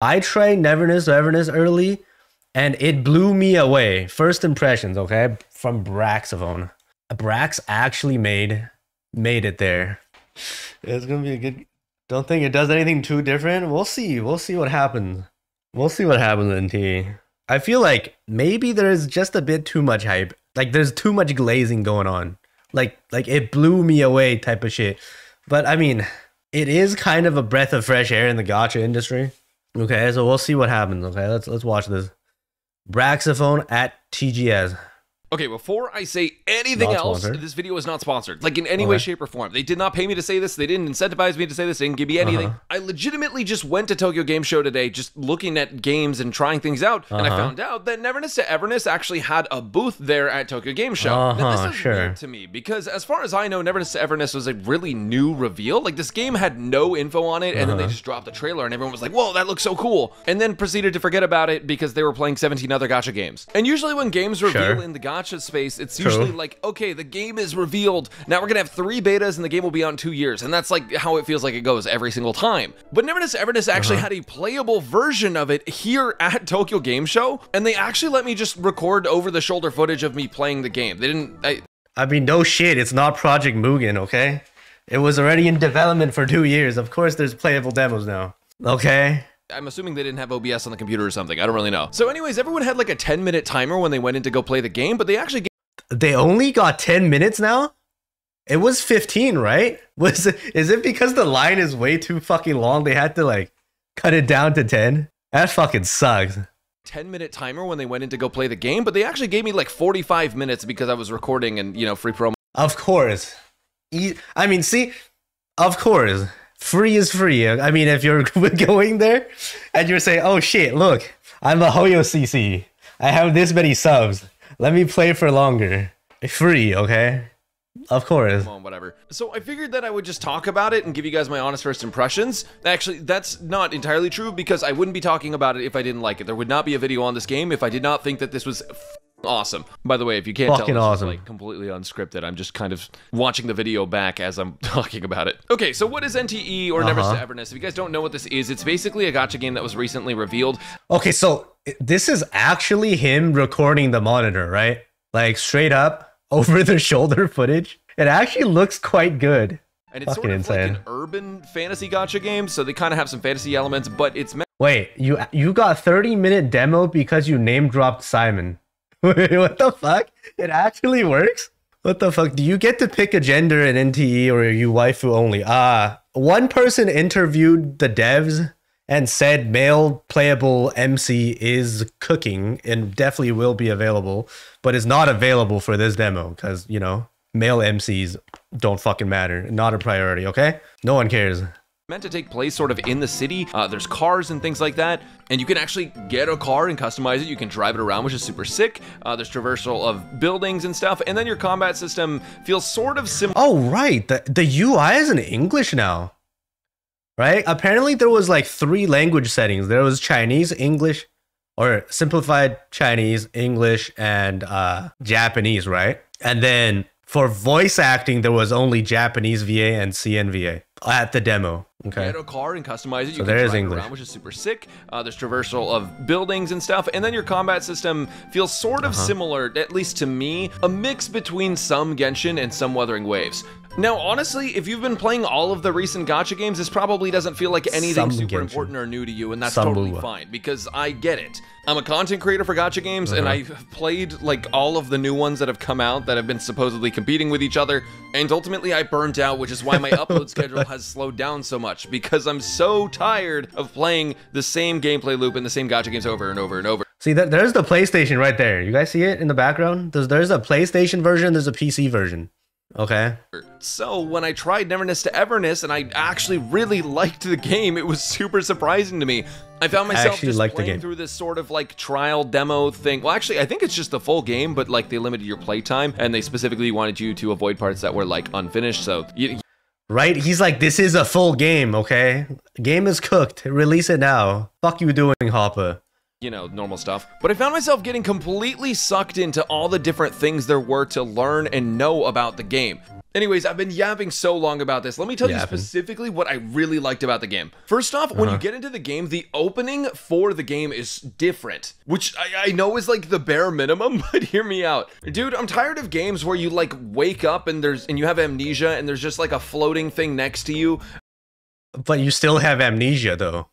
I tried Neverness Everness early, and it blew me away. First impressions, okay, from Braxophone. Brax actually made made it there. It's gonna be a good. Don't think it does anything too different. We'll see. We'll see what happens. We'll see what happens NTE. I feel like maybe there's just a bit too much hype. Like there's too much glazing going on. Like like it blew me away type of shit. But I mean, it is kind of a breath of fresh air in the gacha industry. Okay, so we'll see what happens. Okay, let's let's watch this. Braxophone at TGS. Okay, before I say anything Not else, sponsored. this video is not sponsored. Like in any way, shape, or form. They did not pay me to say this. They didn't incentivize me to say this. They didn't give me anything. Uh-huh. I legitimately just went to Tokyo Game Show today, just looking at games and trying things out, and I Uh-huh. found out that Neverness to Everness actually had a booth there at Tokyo Game Show. Uh-huh, this is sure. weird to me because, as far as I know, Neverness to Everness was a really new reveal. Like this game had no info on it, and then they Uh-huh. just dropped the trailer, and everyone was like, "Whoa, that looks so cool!" And then proceeded to forget about it because they were playing 17 other gacha games. And usually, when games reveal Sure. in the gacha space, it's True. usually like, okay, the game is revealed. Now we're gonna have three betas, and the game will be out in two years. And that's like how it feels like it goes every single time. But Neverness Everness actually Uh-huh. had a playable version of it here at Tokyo Game Show, and they actually let me just record over the shoulder footage of me playing the game. They didn't. I, I mean, no shit. It's not Project Mugen, okay? It was already in development for two years. Of course, there's playable demos now. Okay. I'm assuming they didn't have OBS on the computer or something. I don't really know. So, anyways, everyone had like a 10 minute timer when they went in to go play the game, but they actually They only got 10 minutes now? It was 15, right? Was it, is it because the line is way too fucking long? They had to like cut it down to 10? That fucking sucks. 10 minute timer when they went in to go play the game, but they actually gave me like 45 minutes because I was recording and, you know, free promo. Of course. E- I mean, see, of course. Free is free. I mean, if you're going there and you're saying, oh shit, look, I'm a Hoyo CC. I have this many subs. Let me play for longer. Free, okay? Of course. Come on, whatever. So I figured that I would just talk about it and give you guys my honest first impressions. Actually, that's not entirely true because I wouldn't be talking about it if I didn't like it. There would not be a video on this game if I did not think that this was awesome. By the way, if you can't Fucking tell, awesome. like completely unscripted. I'm just kind of watching the video back as I'm talking about it. Okay, so what is NTE or Never to Uh-huh. Everness? If you guys don't know what this is, it's basically a gacha game that was recently revealed. Okay, so this is actually him recording the monitor, right? Like straight up over the shoulder footage. It actually looks quite good. And it's Fucking sort of like an urban fantasy gacha game, so they kind of have some fantasy elements, but it's meant Wait, you you got 30 minute demo because you name dropped Simon. Wait, what the fuck? It actually works? What the fuck? Do you get to pick a gender in NTE or are you waifu only? Ah, one person interviewed the devs and said male playable MC is cooking and definitely will be available, but is not available for this demo because, you know, male MCs don't fucking matter. Not a priority, okay? No one cares. Meant to take place sort of in the city. Uh, there's cars and things like that, and you can actually get a car and customize it. You can drive it around, which is super sick. Uh, there's traversal of buildings and stuff, and then your combat system feels sort of similar. Oh right, the the UI is in English now. Right? Apparently there was like three language settings. There was Chinese, English, or simplified Chinese, English, and uh Japanese, right? And then for voice acting there was only Japanese VA and CNVA at the demo. Okay. Get a car and customize it. You So can there is English. around, which is super sick. Uh, there's traversal of buildings and stuff, and then your combat system feels sort of similar, at least to me, a mix between some Genshin and some Wuthering Waves. Now, honestly, if you've been playing all of the recent gacha games, this probably doesn't feel like anything Some super Genshin. important or new to you, and that's Some totally fine because I get it. I'm a content creator for gacha games, and Uh-huh. I've played like all of the new ones that have come out that have been supposedly competing with each other, and ultimately I burnt out, which is why my upload schedule has slowed down so much because I'm so tired of playing the same gameplay loop and the same gacha games over and over and over. See there's the PlayStation right there. You guys see it in the background? There's there's a PlayStation version, there's a PC version. Okay. So when I tried Neverness to Everness and I actually really liked the game, it was super surprising to me. I found myself actually just playing game. through this sort of like trial demo thing. Well, actually, I think it's just the full game, but like they limited your playtime and they specifically wanted you to avoid parts that were like unfinished. So you, Right? He's like, this is a full game, okay? Game is cooked. Release it now. Fuck you doing, Hotta. You know, normal stuff. But I found myself getting completely sucked into all the different things there were to learn and know about the game. Anyways, I've been yapping so long about this. Let me tell you specifically what I really liked about the game. First off, when you uh-huh. get into the game, the opening for the game is different, which I, I know is like the bare minimum, but hear me out. Dude, I'm tired of games where you like wake up and there's and you have amnesia and there's just like a floating thing next to you. But you still have amnesia, though.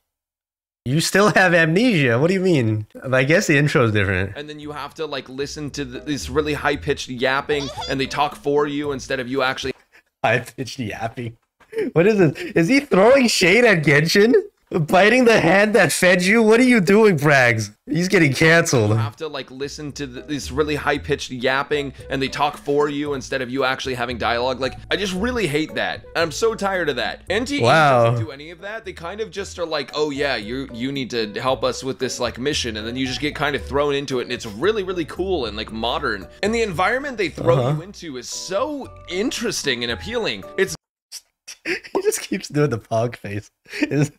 You still have amnesia. What do you mean? I guess the intro is different. and then you have to like listen to th- this really high pitched yapping and they talk for you instead of you actually High pitched yapping. What is this? Is he throwing shade at Genshin? Biting the hand that fed you? What are you doing, Brax? He's getting canceled. You have to like listen to th- this really high pitched yapping and they talk for you instead of you actually having dialogue like i just really hate that i'm so tired of that nte Wow. doesn't do any of that they kind of just are like oh yeah you you need to help us with this like mission and then you just get kind of thrown into it and it's really really cool and like modern and the environment they throw Uh-huh. you into is so interesting and appealing it's keeps doing the pog face. Is-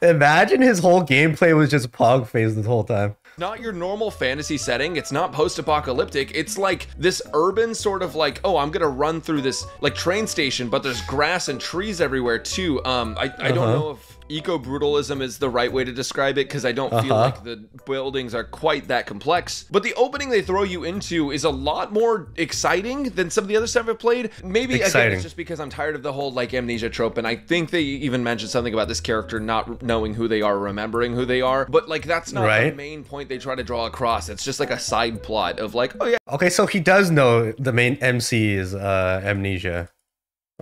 imagine his whole gameplay was just pog face this whole time. not your normal fantasy setting. It's not post-apocalyptic. It's like this urban sort of like, oh, I'm gonna run through this like train station, but there's grass and trees everywhere too. Um, I, I don't Uh-huh. know if eco brutalism is the right way to describe it because I don't feel Uh-huh. like the buildings are quite that complex. But the opening they throw you into is a lot more exciting than some of the other stuff I've played. Maybe again, it's just because I'm tired of the whole like amnesia trope, and I think they even mentioned something about this character not knowing who they are, remembering who they are. But like that's not the main point they try to draw across. It's just like a side plot of like, oh yeah, Okay, so he does know the main MC is uh, amnesia.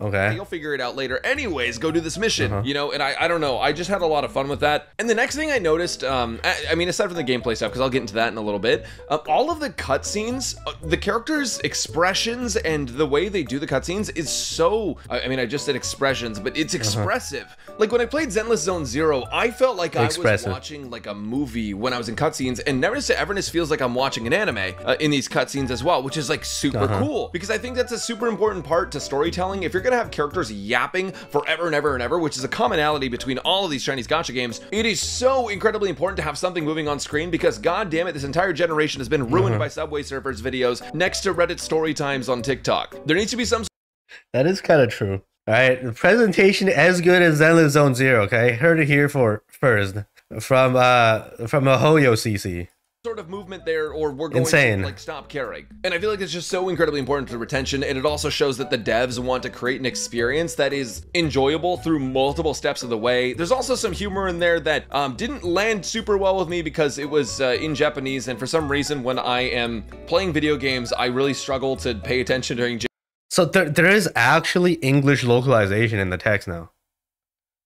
Okay. you'll figure it out later. Anyways, go do this mission, Uh-huh. you know. And I, I don't know. I just had a lot of fun with that. And the next thing I noticed, um, I, I mean, aside from the gameplay stuff, because I'll get into that in a little bit, uh, all of the cutscenes, uh, the characters' expressions, and the way they do the cutscenes is so. I, I mean, I just said expressions, but it's Uh-huh. expressive. Like when I played Zenless Zone Zero, I felt like I was watching like a movie when I was in cutscenes, and Never to Everness feels like I'm watching an anime uh, in these cutscenes as well, which is like super Uh-huh. cool because I think that's a super important part to storytelling. If you're gonna have characters yapping forever and ever and ever, which is a commonality between all of these Chinese gacha games, it is so incredibly important to have something moving on screen because god damn it, this entire generation has been ruined by Subway Surfers videos next to Reddit story times on TikTok. There needs to be some That is kind of true. All right, the presentation as good as Zenless Zone Zero. Okay, heard it here for first from uh from a Hoyo CC. Sort of movement there or we're going Insane. to like stop caring and i feel like it's just so incredibly important to retention and it also shows that the devs want to create an experience that is enjoyable through multiple steps of the way there's also some humor in there that um, didn't land super well with me because it was uh, in japanese and for some reason when i am playing video games i really struggle to pay attention during So there, there is actually English localization in the text now,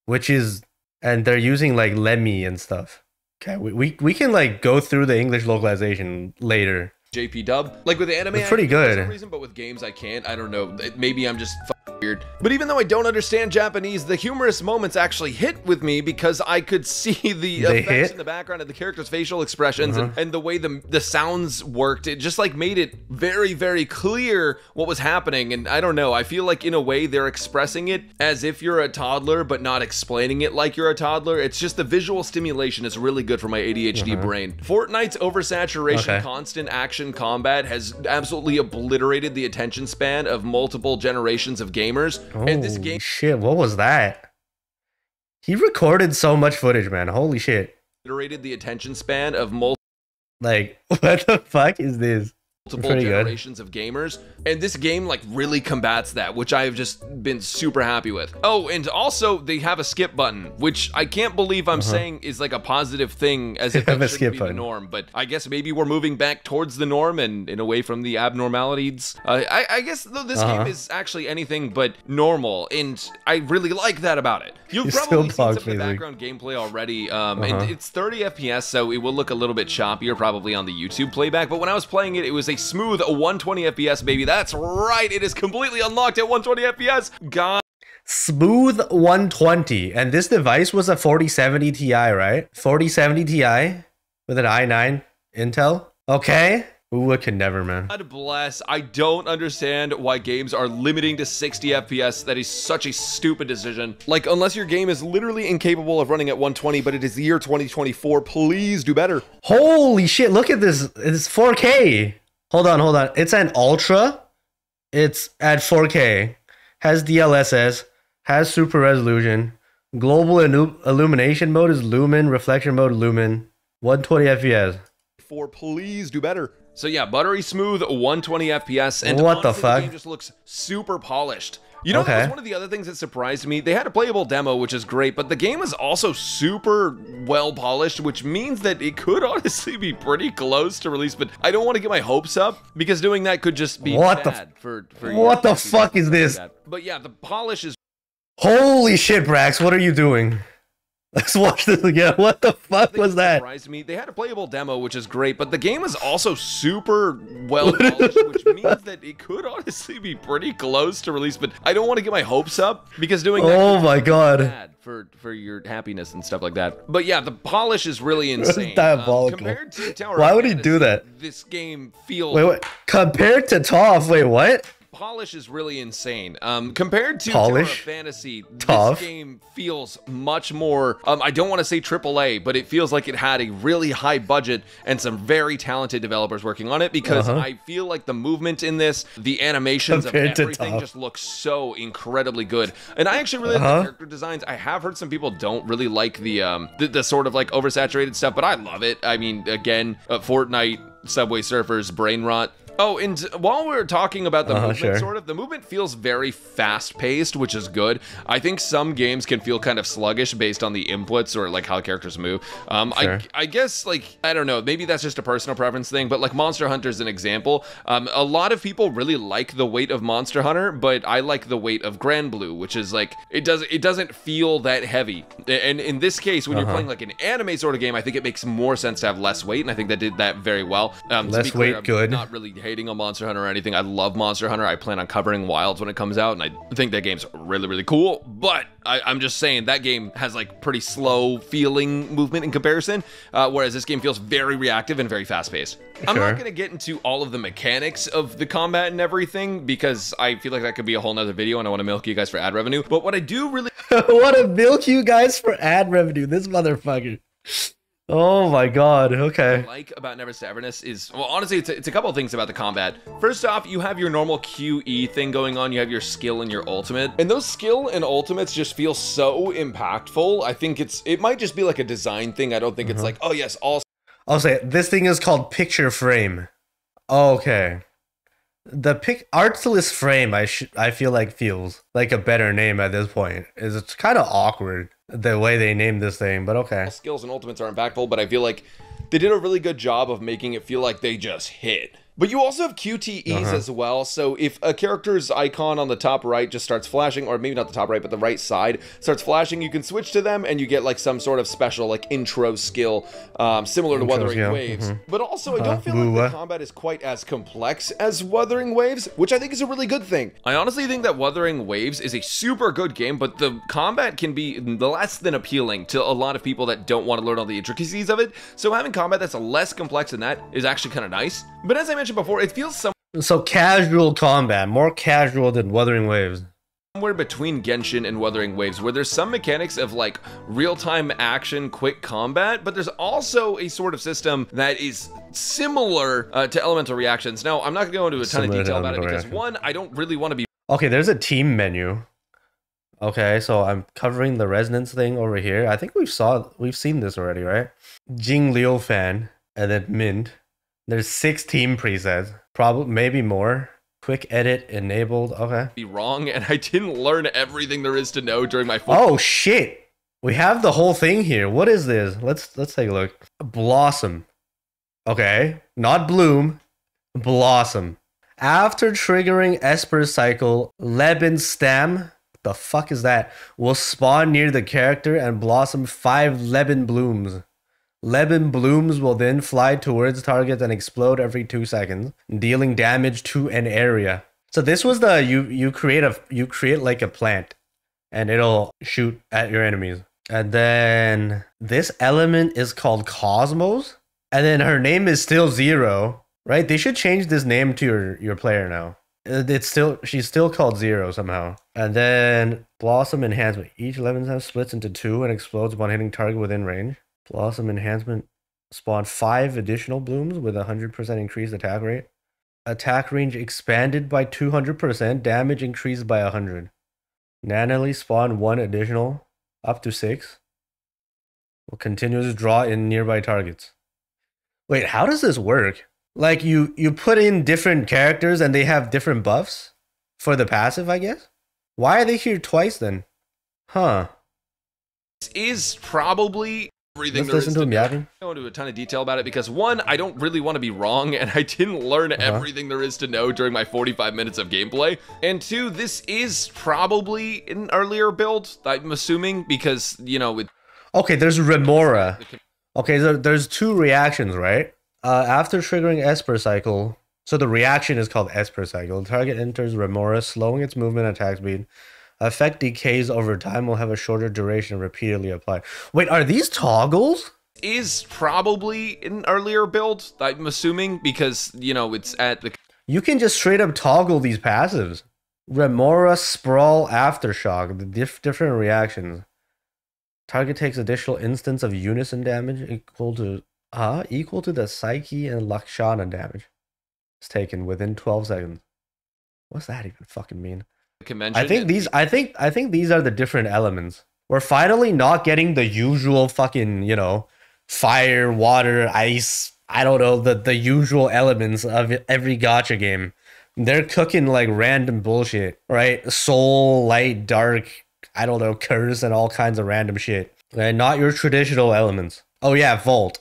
which is, and they're using like Lemmy and stuff. Okay, we, we, we can like go through the English localization later. JP dub. Like with anime, It's pretty I can for good. some reason, but with games, I can't. I don't know. Maybe I'm just weird. But even though I don't understand Japanese, the humorous moments actually hit with me because I could see the They effects hit? in the background of the characters' facial expressions and, Uh-huh. and the way the the sounds worked. It just like made it very, very clear what was happening. And I don't know. I feel like in a way they're expressing it as if you're a toddler, but not explaining it like you're a toddler. It's just the visual stimulation is really good for my ADHD brain. Fortnite's oversaturation, Uh-huh. Okay. constant action combat has absolutely obliterated the attention span of multiple generations of gamers. and this game shit, what was that? He recorded so much footage, man. Holy shit. obliterated the attention span of multiple Like, what the fuck is this? Good. generations of gamers. And this game like really combats that, which I have just been super happy with. Oh, and also they have a skip button, which I can't believe I'm saying is like a positive thing as if Uh-huh. That a shouldn't skip be button. the norm. But I guess maybe we're moving back towards the norm and, and away from the abnormalities. Uh, I, I guess though this Uh-huh. game is actually anything but normal, and I really like that about it. You've You're probably seen some of the background gameplay already. Um, Uh-huh. and it's 30 FPS, so it will look a little bit choppier probably on the YouTube playback. But when I was playing it, it was a smooth 120 FPS, baby. That's right, it is completely unlocked at 120 FPS. God. Smooth 120. And this device was a 4070 Ti, right? 4070 Ti with an i9 Intel. Okay. Ooh, I can never, man. God bless. I don't understand why games are limiting to 60 FPS. That is such a stupid decision. Like, unless your game is literally incapable of running at 120, but it is the year 2024, please do better. Holy shit, look at this. It's 4K. Hold on, hold on. It's an Ultra. It's at 4K. has DLSS, has super resolution. Global illu- illumination mode is lumen, reflection mode lumen. 120 FPS. For please do better. So yeah, buttery smooth, 120 FPS, and What the fuck? game just looks super polished. You know, that was one of the other things that surprised me. They had a playable demo, which is great, but the game is also super well polished, which means that it could honestly be pretty close to release. But I don't want to get my hopes up because doing that could just be What the bad for for what the fuck is this? But yeah, the polish is Holy shit, Brax, what are you doing? Let's watch this again. What the fuck was that? Surprised me. They had a playable demo, which is great, but the game is also super well polished, which means that it could honestly be pretty close to release. But I don't want to get my hopes up because doing that Oh my god. bad for for your happiness and stuff like that. But yeah, the polish is really insane. diabolical. Um, compared to Tower Why would he do that? This game feels Wait, wait. Compared to ToF, wait, what? Polish is really insane. Um, compared to Polish? Fantasy, ToF. this game feels much more. Um, I don't want to say AAA, but it feels like it had a really high budget and some very talented developers working on it because Uh-huh. I feel like the movement in this, the animations Compared of everything just look so incredibly good. And I actually really like Uh-huh. the character designs. I have heard some people don't really like the um the, the sort of like oversaturated stuff, but I love it. I mean, again, uh, Fortnite, Subway Surfers, Brain Rot. Oh, and while we're talking about the Uh-huh, movement, sure. sort of, the movement feels very fast paced, which is good. I think some games can feel kind of sluggish based on the inputs or like how characters move. Um, Sure. I, I guess like I don't know, maybe that's just a personal preference thing, but like Monster Hunter is an example. Um, a lot of people really like the weight of Monster Hunter, but I like the weight of Granblue, which is like it does it doesn't feel that heavy. And in this case, when you're Uh-huh. playing like an anime sort of game, I think it makes more sense to have less weight, and I think that did that very well. Um, Less clear, weight, good. Not really hating on Monster Hunter or anything. I love Monster Hunter. I plan on covering Wilds when it comes out, and I think that game's really, really cool. But I, I'm just saying that game has like pretty slow feeling movement in comparison, uh, whereas this game feels very reactive and very fast paced. I'm not gonna get into all of the mechanics of the combat and everything because I feel like that could be a whole nother video, and I want to milk you guys for ad revenue. But what I do really want to milk you guys for ad revenue. This motherfucker. Oh my god. Okay. like about Never to is well honestly it's a, it's a couple things about the combat first off you have your normal qe thing going on you have your skill and your ultimate and those skill and ultimates just feel so impactful i think it's it might just be like a design thing i don't think it's uh-huh. like oh yes all I'll say it. this thing is called picture frame. Okay. The pic artless frame I sh- I feel like feels like a better name at this point. Is it's kind of awkward the way they named this thing, but okay. skills and ultimates are impactful but i feel like they did a really good job of making it feel like they just hit but you also have QTEs Uh-huh. as well. So if a character's icon on the top right just starts flashing, or maybe not the top right, but the right side starts flashing, you can switch to them and you get like some sort of special like intro skill, um, similar to Intro Wuthering skill, Waves. mhm. But also, I Uh-huh. don't feel like the combat is quite as complex as Wuthering Waves, which I think is a really good thing. I honestly think that Wuthering Waves is a super good game, but the combat can be less than appealing to a lot of people that don't want to learn all the intricacies of it. So having combat that's less complex than that is actually kind of nice. But as I mentioned before, it feels some So casual combat, more casual than Wuthering Waves. somewhere between Genshin and Wuthering Waves, where there's some mechanics of like real time action, quick combat, but there's also a sort of system that is similar uh, to elemental reactions. Now, I'm not going to go into a ton Similar to of detail about it because reactions. one, I don't really want to be Okay, there's a team menu. Okay, so I'm covering the resonance thing over here. I think we've saw we've seen this already, right? Jing Liu fan and then Mint. There's 16 presets, probably maybe more. Quick edit enabled. Okay. Be wrong, and I didn't learn everything there is to know during my. Oh shit! We have the whole thing here. What is this? Let's let's take a look. Blossom. Okay, not bloom. Blossom. After triggering Esper's cycle, Lebin stem. The fuck is that? Will spawn near the character and blossom five Lebin blooms. Lebin blooms will then fly towards targets and explode every two seconds, dealing damage to an area. So this was the you you create a you create like a plant and it'll shoot at your enemies. And then this element is called Cosmos. And then her name is still Zero, right? They should change this name to your, your player now. Uh, It's still she's still called Zero somehow. And then Blossom Enhancement. Each lemon stem splits into two and explodes upon hitting target within range. Blossom Enhancement spawn five additional blooms with a hundred percent increased attack rate. Attack range expanded by 200%. Damage increased by 100. Nanally spawn one additional, up to six. Will continuously draw in nearby targets. Wait, how does this work? Like you you put in different characters and they have different buffs for the passive, I guess. Why are they here twice then? Huh. This is probably everything Let's there is listen to him know. yapping. I don't go into a ton of detail about it because one, I don't really want to be wrong, and I didn't learn Uh-huh. everything there is to know during my 45 minutes of gameplay. And two, this is probably an earlier build. I'm assuming because you know with Okay, there's Remora. Okay, so there's two reactions, right? Uh, after triggering Esper cycle, so the reaction is called Esper cycle. The target enters Remora, slowing its movement and attack speed. Effect decays over time will have a shorter duration repeatedly applied. Wait, are these toggles? is probably an earlier build. I'm assuming because you know it's at the You can just straight up toggle these passives. Remora, Sprawl, Aftershock, the diff- different reactions. Target takes additional instance of unison damage equal to uh equal to the Psyche and Lakshana damage. It's taken within 12 seconds. What's that even fucking mean? Convention. I think these I think I think these are the different elements. We're finally not getting the usual fucking, you know, fire, water, ice, I don't know, the the usual elements of every gacha game. They're cooking like random bullshit, right? Soul, light, dark, I don't know, curse and all kinds of random shit. And not your traditional elements. Oh yeah, Vault.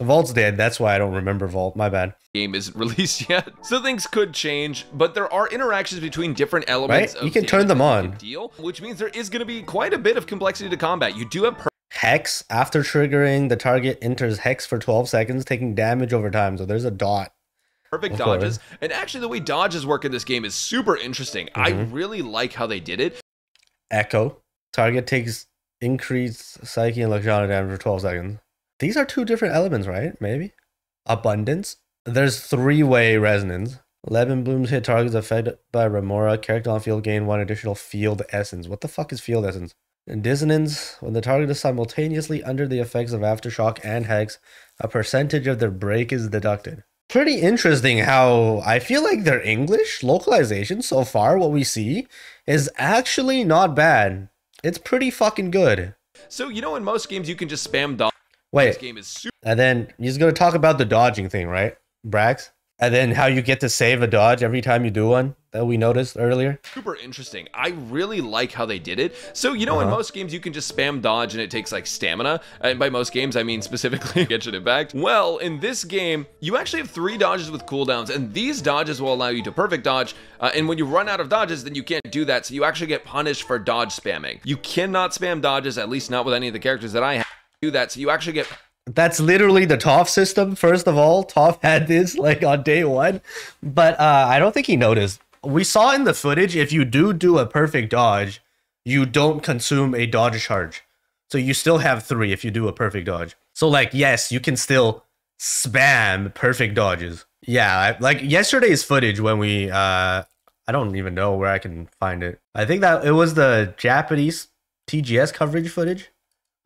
Vault's dead. That's why I don't remember Vault. My bad. game isn't released yet, so things could change. But there are interactions between different elements. Right? Of You can turn them on. Deal, which means there is going to be quite a bit of complexity to combat. You do have Hex, after triggering, the target enters Hex for 12 seconds, taking damage over time. So there's a dot. perfect dodges, and actually the way dodges work in this game is super interesting. I Mm-hmm. really like how they did it. Echo. Target takes increased Psyche and Lakshana damage for 12 seconds. These are two different elements, right? Maybe? Abundance. There's three way resonance. 11 blooms hit targets affected by Remora. Character on field gain one additional field essence. What the fuck is field essence? And dissonance. When the target is simultaneously under the effects of Aftershock and Hex, a percentage of their break is deducted. Pretty interesting how I feel like their English localization so far, what we see, is actually not bad. It's pretty fucking good. So you know, in most games you can just spam dodge. This Wait, game is super. and then he's gonna talk about the dodging thing, right, Brax? And then how you get to save a dodge every time you do one that we noticed earlier. super interesting. I really like how they did it. So, you know, in Uh-huh. most games, you can just spam dodge and it takes like stamina. And by most games, I mean specifically Genshin Impact. Well, in this game, you actually have three dodges with cooldowns, and these dodges will allow you to perfect dodge. Uh, and when you run out of dodges, then you can't do that. So you actually get punished for dodge spamming. You cannot spam dodges, at least not with any of the characters that I have. Do that. So you actually get That's literally the ToF system. First of all, ToF had this like on day one, but uh, I don't think he noticed. We saw in the footage if you do do a perfect dodge, you don't consume a dodge charge, so you still have three if you do a perfect dodge. So like, yes, you can still spam perfect dodges. Yeah, like yesterday's footage when we uh, I don't even know where I can find it. I think that it was the Japanese TGS coverage footage.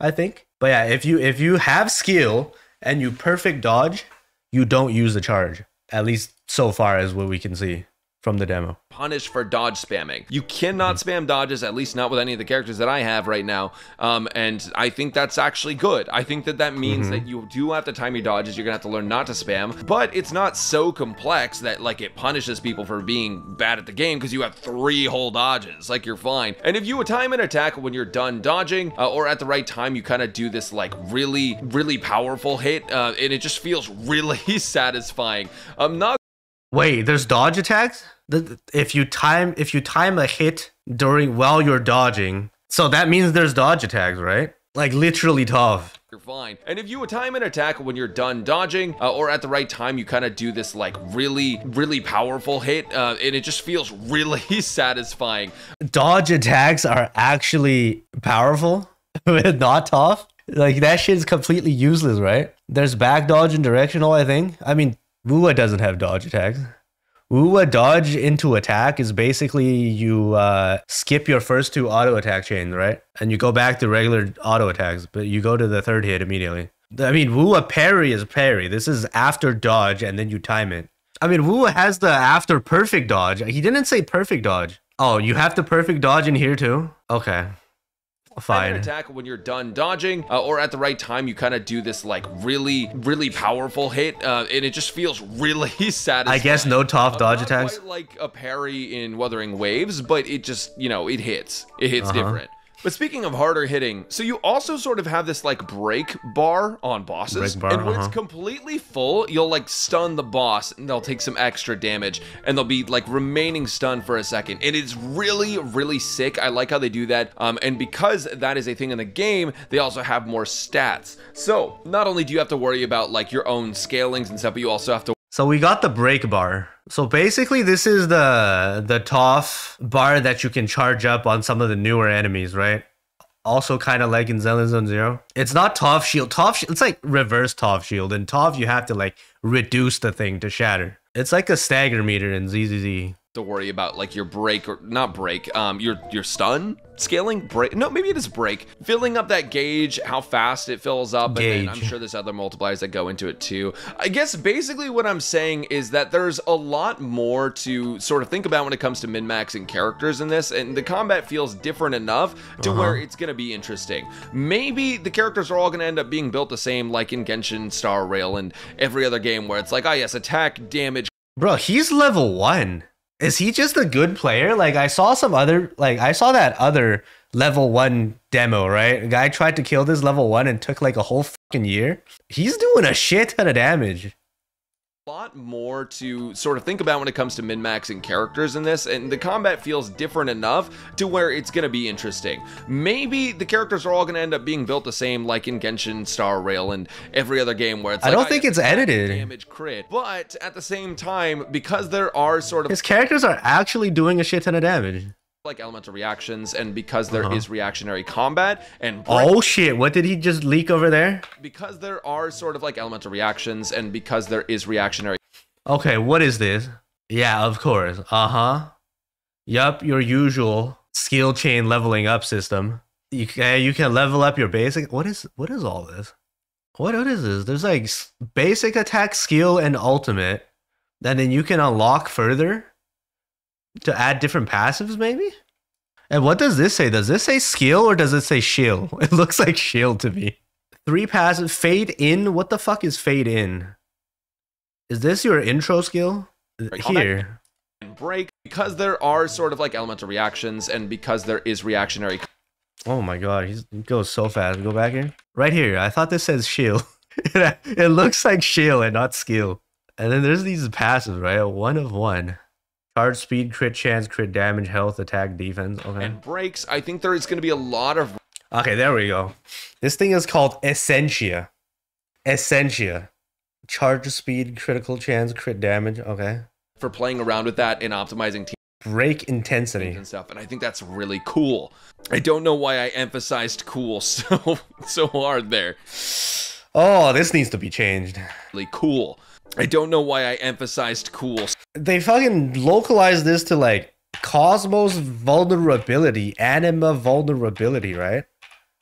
I think. But yeah, if you if you have skill and you perfect dodge, you don't use the charge. At least so far as what we can see from the demo. punished for dodge spamming. You cannot spam dodges, at least not with any of the characters that I have right now. Um, and I think that's actually good. I think that that means that you do have to time your dodges. You're gonna have to learn not to spam, but it's not so complex that like it punishes people for being bad at the game because you have three whole dodges. Like you're fine. And if you time an attack when you're done dodging uh, or at the right time, you kind of do this like really, really powerful hit, uh, and it just feels really satisfying. I'm not Wait, there's dodge attacks? The- If you time if you time a hit during while you're dodging, so that means there's dodge attacks, right? Like literally ToF. you're fine. And if you time an attack when you're done dodging, uh, or at the right time, you kind of do this like really, really powerful hit, uh, and it just feels really satisfying. Dodge attacks are actually powerful, not ToF. Like that shit is completely useless, right? There's back dodge and directional, I think. I mean, Wuwa doesn't have dodge attacks. Wuwa dodge into attack is basically you uh, skip your first two auto attack chains, right? And you go back to regular auto attacks, but you go to the third hit immediately. I mean, Wuwa parry is parry. This is after dodge and then you time it. I mean, Wu has the after perfect dodge. He didn't say perfect dodge. Oh, you have the perfect dodge in here too? Okay. Fine. attack when you're done dodging, uh, or at the right time, you kind of do this like really, really powerful hit, uh, and it just feels really satisfying. I guess no ToF Uh, dodge attacks. like a parry in Wuthering Waves, but it just, you know, it hits. It hits Uh-huh. different. But speaking of harder hitting, so you also sort of have this like break bar on bosses, bar, and when it's uh-huh. completely full, you'll like stun the boss, and they'll take some extra damage, and they'll be like remaining stunned for a second. And it's really, really sick. I like how they do that. Um, and because that is a thing in the game, they also have more stats. So not only do you have to worry about like your own scalings and stuff, but you also have to So we got the break bar. So basically this is the the tough bar that you can charge up on some of the newer enemies, right? Also kind of like in Zenless Zone Zero. It's not ToF Shield. ToF it's like reverse ToF Shield. In ToF you have to like reduce the thing to shatter. It's like a stagger meter in ZZZ. To worry about like your break or not break um your your stun scaling? Break no maybe it is break. Filling up that gauge how fast it fills up and then i'm sure there's other multipliers that go into it too. I guess basically what i'm saying is that there's a lot more to sort of think about when it comes to min-maxing characters in this and the combat feels different enough to where it's going to be interesting. Maybe the characters are all going to end up being built the same like in genshin star rail and every other game where it's like oh yes attack damage. Bro, he's level 1. Is he just a good player? Like I saw some other like I saw that other level 1 demo, right? A guy tried to kill this level 1 and took like a whole fucking year. He's doing a shit ton of damage. Lot more to sort of think about when it comes to min-maxing characters in this and the combat feels different enough to where it's going to be interesting maybe the characters are all going to end up being built the same like in genshin star rail and every other game where it's I don't think yeah, it's edited. damage crit but at the same time because there are sort of His characters are actually doing a shit ton of damage. Like elemental reactions and because there is Uh-huh. reactionary combat and break- Oh shit, what did he just leak over there? because there are sort of like elemental reactions and because there is reactionary Okay, what is this? Yeah, of course. Uh-huh. Yup, your usual skill chain leveling up system. You can you can level up your basic. What is what is all this? What what is this? There's like basic attack, skill, and ultimate. And then you can unlock further to add different passives, maybe. And what does this say? Does this say skill or does it say shield? It looks like shield to me. Three passive fade in. What the fuck is fade in? Is this your intro skill? Right. Here. and break because there are sort of like elemental reactions and because there is reactionary Oh my god, he's, he goes so fast. Go back here. Right here. I thought this says shield. it looks like shield and not skill. And then there's these passives, right? One of one. Charge speed, crit chance, crit damage, health, attack, defense. Okay. and breaks i think there is going to be a lot of Okay, there we go. This thing is called Essentia. Essentia. Charge speed, critical chance, crit damage. Okay. for playing around with that and optimizing teams Break intensity. and stuff and i think that's really cool i don't know why i emphasized cool so so hard there Oh, this needs to be changed. really cool i don't know why i emphasized cool they fucking localized this to like Cosmos vulnerability, anima vulnerability, right?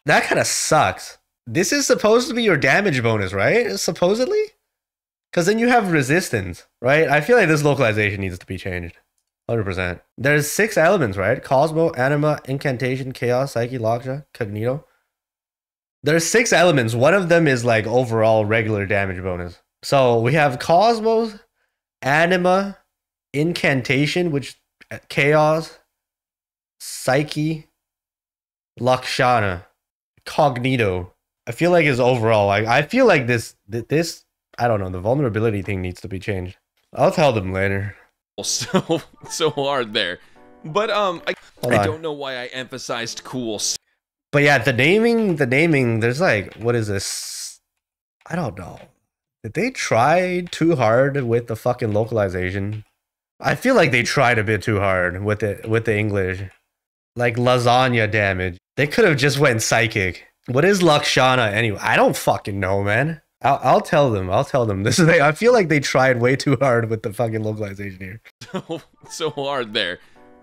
That kind of sucks. This is supposed to be your damage bonus, right? Supposedly? Because then you have resistance, right? I feel like this localization needs to be changed. 100%. There's six elements, right? Cosmo, anima, incantation, chaos, psyche, lockja, cognito. There's six elements. One of them is like overall regular damage bonus. So we have Cosmos, anima, incantation, which uh, chaos, psyche, lakshana, cognito. I feel like is overall like I feel like this this I don't know the vulnerability thing needs to be changed. I'll tell them later. so so hard there but um i, I don't know why i emphasized cool But yeah, the naming, the naming, there's like, what is this? I don't know. Did they try too hard with the fucking localization? I feel like they tried a bit too hard with it with the English. Like lasagna damage. They could have just went psychic. What is Lakshana anyway? I don't fucking know, man. I'll, I'll tell them. I'll tell them. This is. I feel like they tried way too hard with the fucking localization here. so so hard there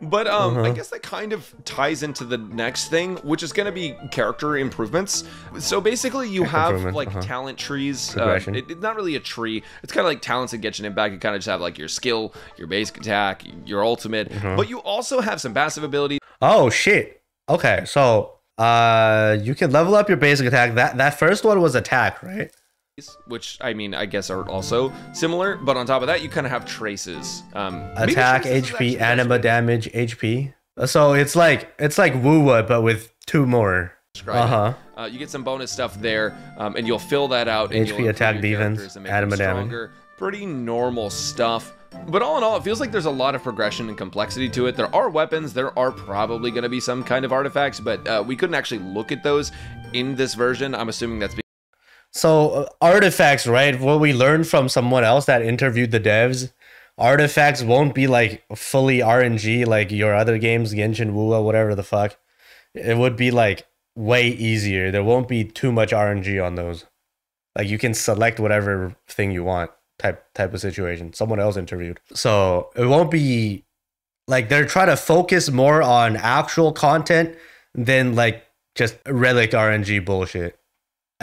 But um, I Uh-huh. guess that kind of ties into the next thing, which is going to be character improvements. So basically, you have like uh-huh. talent trees. Uh, it- it's not really a tree. It's kind of like talents that get Genshin Impact. You kind of just have like your skill, your basic attack, your ultimate, Uh-huh. but you also have some passive abilities. Oh shit. Okay, so uh, you can level up your basic attack. That that first one was attack, right? Which I mean, I guess are also similar, but on top of that, you kind of have traces. Um, Attack, traces HP, the best way anima damage, HP. So it's like it's like Wuwa, but with two more. Uh-huh. Uh, you get some bonus stuff there, um, and you'll fill that out. HP, attack, defense, characters and make them anima damage. Pretty normal stuff. But all in all, it feels like there's a lot of progression and complexity to it. There are weapons, there are probably going to be some kind of artifacts, but uh, we couldn't actually look at those in this version. I'm assuming that's So uh, artifacts, right? What we learned from someone else that interviewed the devs, artifacts won't be like fully RNG like your other games, Genshin, Wuwa, whatever the fuck. It would be like way easier. There won't be too much RNG on those. Like you can select whatever thing you want type type of situation. Someone else interviewed. So it won't be like they're trying to focus more on actual content than like just relic RNG bullshit.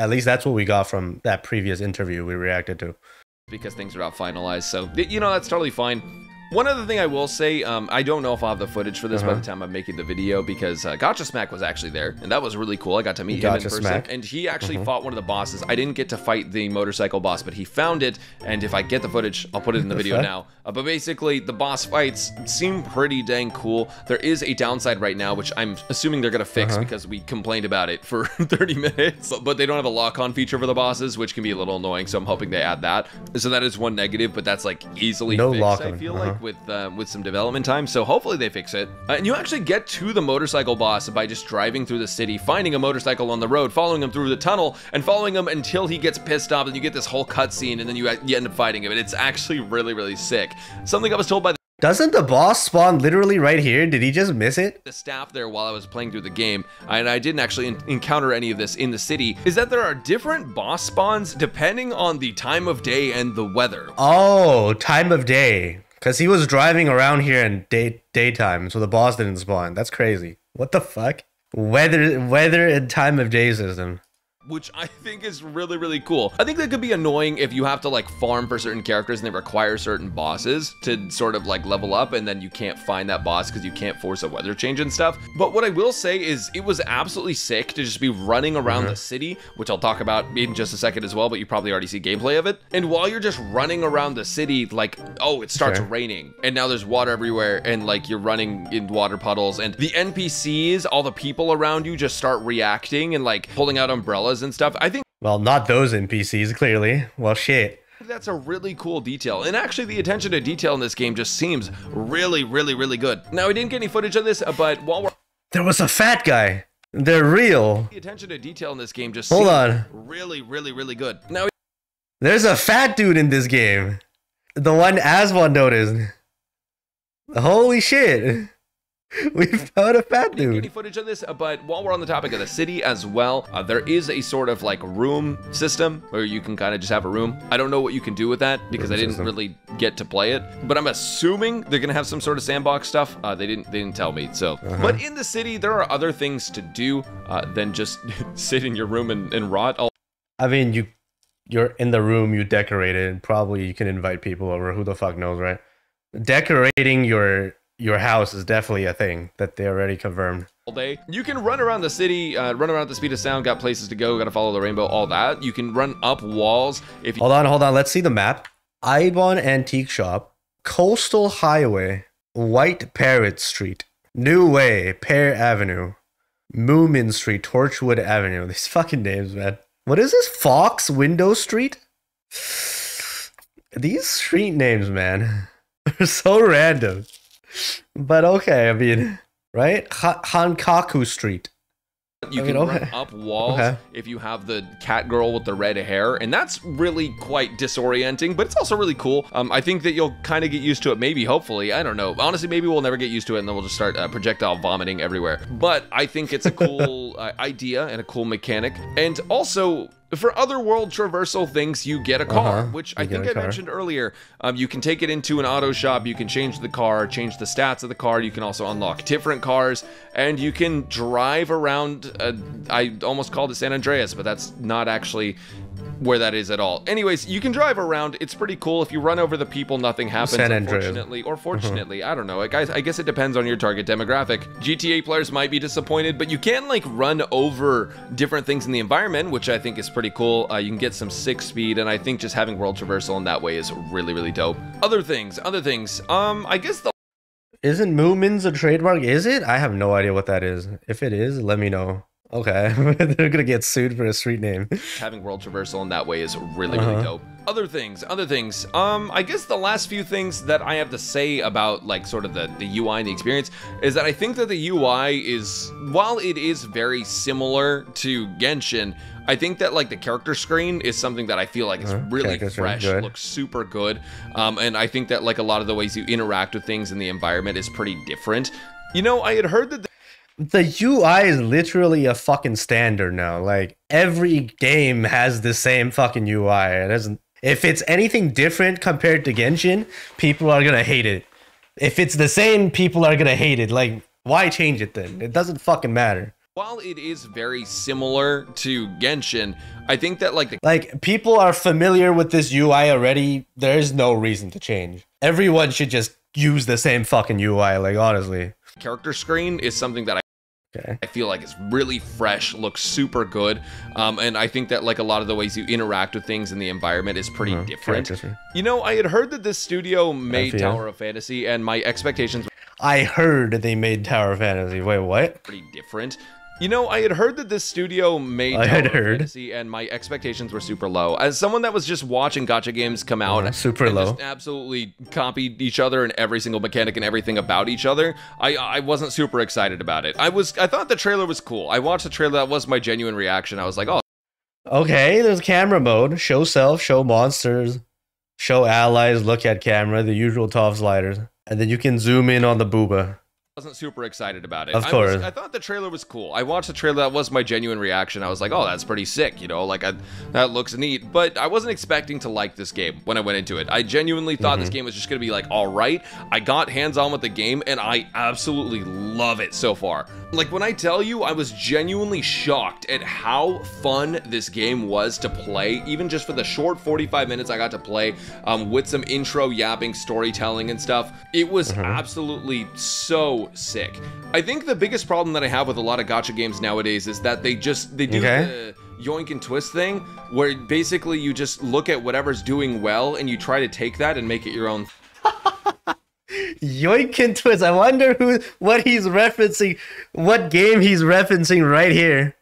At least that's what we got from that previous interview we reacted to. because things are not finalized. So, you know, that's totally fine. One other thing I will say, um, I don't know if I'll have the footage for this by Uh-huh. the time I'm making the video because uh, Gotcha Smack was actually there, and that was really cool. I got to meet him in person, Smack. and he actually Uh-huh. fought one of the bosses. I didn't get to fight the motorcycle boss, but he found it, and if I get the footage, I'll put it in the video now. Uh, but basically, the boss fights seem pretty dang cool. There is a downside right now, which I'm assuming they're gonna fix Uh-huh. because we complained about it for 30 minutes. But, but they don't have a lock-on feature for the bosses, which can be a little annoying. So I'm hoping they add that. So that is one negative, but that's like easily No fixed. I lock-on, feel uh-huh. like with uh, with some development time. So hopefully they fix it. Uh, and you actually get to the motorcycle boss by just driving through the city, finding a motorcycle on the road, following him through the tunnel, and following him until he gets pissed off. And you get this whole cutscene, and then you you end up fighting him. And it's actually really really sick. Something I was told by the Doesn't the boss spawn literally right here? Did he just miss it? the staff there while I was playing through the game, and I didn't actually en- encounter any of this in the city, is that there are different boss spawns depending on the time of day and the weather. Oh, time of day. Cause he was driving around here in day daytime, so the boss didn't spawn. That's crazy. What the fuck? Weather, weather, and time of day system. Which I think is really, really cool. I think that could be annoying if you have to like farm for certain characters and they require certain bosses to sort of like level up and then you can't find that boss because you can't force a weather change and stuff. But what I will say is it was absolutely sick to just be running around the uh-huh. city, which I'll talk about in just a second as well, but you probably already see gameplay of it. And while you're just running around the city, like, oh, it starts Sure. raining and now there's water everywhere and like you're running in water puddles and the NPCs, all the people around you just start reacting and like pulling out umbrellas and stuff. I think Well, not those NPCs, clearly. Well, shit. that's a really cool detail. And actually the attention to detail in this game just seems really, really, really good. Now, we didn't get any footage of this, but while we're There was a fat guy. They're real. the attention to detail in this game just Hold seems on. really, really, really good. Now, There's a fat dude in this game. The one Aswan noticed. Holy shit. We found a fat didn't any footage of this, uh, but while we're on the topic of the city as well, uh, there is a sort of like room system where you can kind of just have a room. I don't know what you can do with that because Room I didn't system. really get to play it, but I'm assuming they're gonna have some sort of sandbox stuff. Uh, they didn't they didn't tell me. So, Uh-huh. but in the city there are other things to do uh, than just sit in your room and, and rot. All I mean, you you're in the room, you decorate it, and probably you can invite people over. Who the fuck knows, right? Decorating your your house is definitely a thing that they already confirmed. all day. You can run around the city, uh, run around at the speed of sound, got places to go, got to follow the rainbow, all that. You can run up walls if you Hold on, hold on. Let's see the map. Ibon Antique Shop, Coastal Highway, White Parrot Street, New Way, Pear Avenue, Moomin Street, Torchwood Avenue. These fucking names, man. What is this? Fox Window Street? These street names, man, are so random. But okay, I mean, right? Ha- Hankaku Street. You I can mean, run up walls Okay. if you have the cat girl with the red hair, and that's really quite disorienting, but it's also really cool. Um, I think that you'll kind of get used to it, maybe, hopefully. I don't know. Honestly, maybe we'll never get used to it, and then we'll just start uh, projectile vomiting everywhere. But I think it's a cool uh, idea and a cool mechanic. And also, For other world traversal things, you get a car, Uh-huh, which you I think I mentioned earlier. Um, you can take it into an auto shop, you can change the car, change the stats of the car, you can also unlock different cars, and you can drive around. Uh, I almost called it San Andreas, but that's not actually where that is at all. Anyways, you can drive around. It's pretty cool. If you run over the people, nothing happens. San Andreas. Unfortunately, or fortunately, I don't know. Guys, I guess it depends on your target demographic. GTA players might be disappointed, but you can like run over different things in the environment, which I think is pretty cool. Uh, you can get some six speed, and I think just having world traversal in that way is really, really dope. Other things, other things. Um, I guess the Isn't Moomins a trademark? Is it? I have no idea what that is. If it is, let me know. Okay, they're gonna get sued for a street name. having world traversal in that way is really really Uh-huh. dope other things other things um i guess the last few things that i have to say about like sort of the the ui and the experience is that i think that the ui is while it is very similar to genshin I think that like the character screen is something that I feel like is Uh-huh. really Character fresh, looks super good, um, and I think that like a lot of the ways you interact with things in the environment is pretty different. You know, I had heard that The UI is literally a fucking standard now. Like every game has the same fucking UI. It doesn't. If it's anything different compared to Genshin, people are gonna hate it. If it's the same, people are gonna hate it. Like, why change it then? It doesn't fucking matter. while it is very similar to Genshin, I think that like the Like, people are familiar with this UI already. There is no reason to change. Everyone should just use the same fucking UI. Like, honestly. Character screen is something that I Okay. I feel like it's really fresh, looks super good, um, and I think that like a lot of the ways you interact with things in the environment is pretty Uh, different. character. You know, I had heard that this studio made. Tower of Fantasy, and my expectations were I heard they made Tower of Fantasy. Wait, what? pretty different. You know, I had heard that this studio made I had heard. Fantasy, and my expectations were super low. As someone that was just watching gacha games come out, super and low. just absolutely copied each other and every single mechanic and everything about each other, I I wasn't super excited about it. I was I thought the trailer was cool. I watched the trailer. That was my genuine reaction. I was like, oh, Okay, there's camera mode. Show self, show monsters, show allies, look at camera, the usual top sliders. And then you can zoom in on the booba. Wasn't super excited about it. Of I was, I thought the trailer was cool. I watched the trailer. That was my genuine reaction. I was like, oh, that's pretty sick. You know, like I, that looks neat. But I wasn't expecting to like this game when I went into it. I genuinely thought Mm-hmm. this game was just gonna be like, all right. I got hands on with the game, and I absolutely love it so far. Like when I tell you, I was genuinely shocked at how fun this game was to play, even just for the short 45 minutes I got to play um, with some intro yapping, storytelling, and stuff. It was Mm-hmm. absolutely so sick. I think the biggest problem that I have with a lot of gacha games nowadays is that they just they do Okay. the yoink and twist thing, where basically you just look at whatever's doing well and you try to take that and make it your own Yoink and twist. I wonder who what he's referencing, what game he's referencing right here.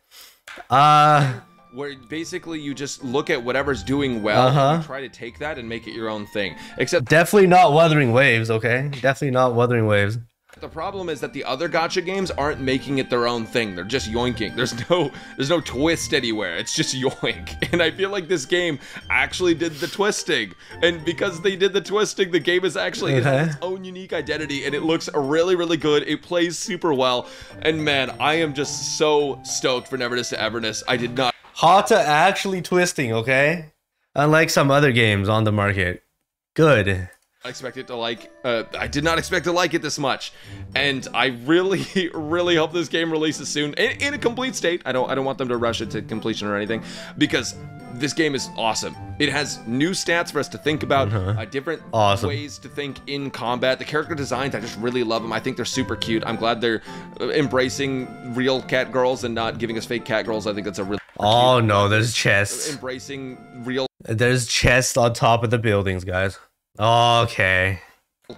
Uh where basically you just look at whatever's doing well and Uh-huh. try to take that and make it your own thing. Except definitely not Wuthering Waves, okay? Definitely not Wuthering Waves. The problem is that the other gacha games aren't making it their own thing. They're just yoinking. There's no there's no twist anywhere. It's just yoink. And I feel like this game actually did the twisting. And because they did the twisting, the game is actually it has its own unique identity and it looks really really good. It plays super well. And man, I am just so stoked for Neverness to Everness. I did not Hotta actually twisting, okay? Unlike some other games on the market. Good. Expect it to like uh, i did not expect to like it this much. And i really really hope this game releases soon in, in a complete state. I don't i don't want them to rush it to completion or anything because this game is awesome. It has new stats for us to think about uh, different Awesome. ways to think in combat. The character designs i just really love them. I think they're super cute. I'm glad they're uh, embracing real cat girls and not giving us fake cat girls. I think that's a really Oh no, there's chests. embracing real There's chests on top of the buildings, guys. Okay.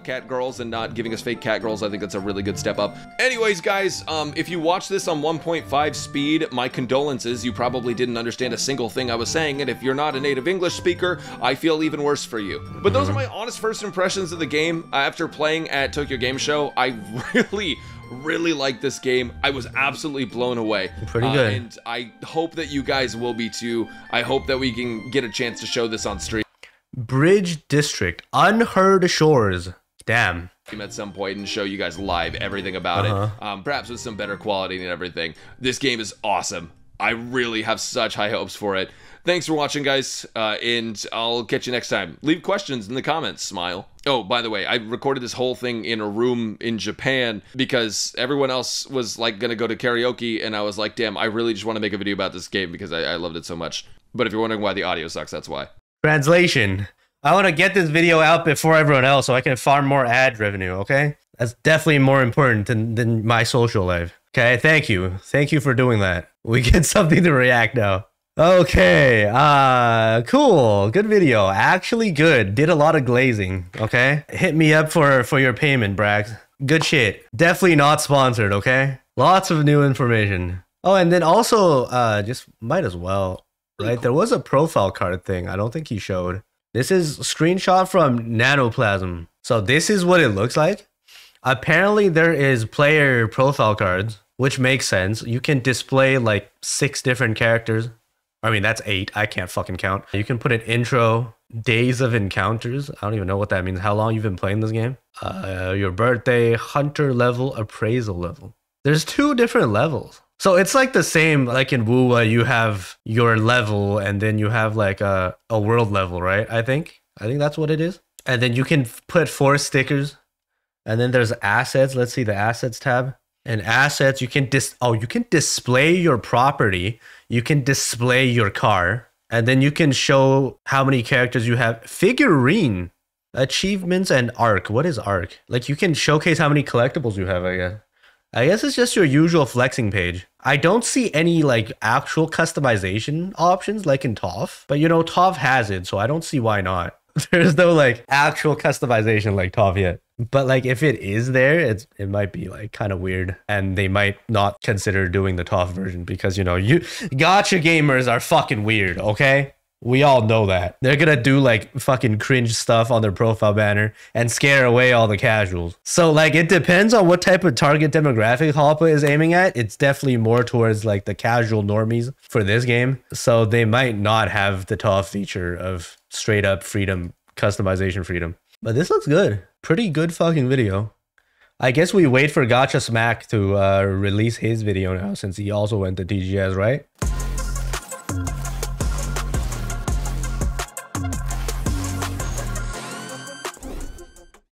cat girls and not giving us fake cat girls i think that's a really good step up. Anyways guys um if you watch this on 1.5 speed my condolences. You probably didn't understand a single thing i was saying and if you're not a native english speaker i feel even worse for you. But those are my honest first impressions of the game. Uh, after playing at tokyo game show i really really like this game. I was absolutely blown away. Pretty Uh, good. and i hope that you guys will be too. I hope that we can get a chance to show this on stream Bridge District. Unheard Shores. Damn. at some point and show you guys live everything about it. Uh-huh. Um, perhaps with some better quality and everything. This game is awesome. I really have such high hopes for it. Thanks for watching, guys, uh, and I'll catch you next time. Leave questions in the comments. Smile. Oh, by the way, I recorded this whole thing in a room in Japan because everyone else was like gonna go to karaoke, and I was like, damn, I really just want to make a video about this game because I, I loved it so much. But if you're wondering why the audio sucks, that's why. Translation. I want to get this video out before everyone else so I can farm more ad revenue, okay? That's definitely more important than, than my social life. Okay, thank you. Thank you for doing that. We get something to react now. Okay, uh, cool. Good video. Actually good. Did a lot of glazing, okay? Hit me up for, for your payment, Brax. Good shit. Definitely not sponsored, okay? Lots of new information. Oh, and then also, uh, just might as well, right? There was a profile card thing. I don't think he showed. This is a screenshot from Nanoplasm. So this is what it looks like. Apparently there is player profile cards, which makes sense. You can display like six different characters I mean, that's eight. I can't fucking count. You can put an intro, days of encounters. I don't even know what that means. How long you've been playing this game? Uh, your birthday, hunter level, appraisal level. There's two different levels. So it's like the same, like in Wuwa, you have your level and then you have like a, a world level, right? I think. I think that's what it is. And then you can put four stickers. And then there's assets. Let's see the assets tab. And assets, you can dis oh, you can display your property you can display your car and then you can show how many characters you have. Figurine achievements and arc. What is arc? Like you can showcase how many collectibles you have, I guess. I guess it's just your usual flexing page. I don't see any like actual customization options like in TOF, but you know, TOF has it, so I don't see why not. There's no like actual customization like TOF yet. But like if it is there, it's it might be like kind of weird, and they might not consider doing the TOF version because you know you gacha gamers are fucking weird. Okay, we all know that they're gonna do like fucking cringe stuff on their profile banner and scare away all the casuals. So like it depends on what type of target demographic Halpa is aiming at. It's definitely more towards like the casual normies for this game. So they might not have the TOF feature of straight up freedom customization freedom. But this looks good. Pretty good fucking video. I guess we wait for gotcha Smack to uh, release his video now since he also went to TGS, right?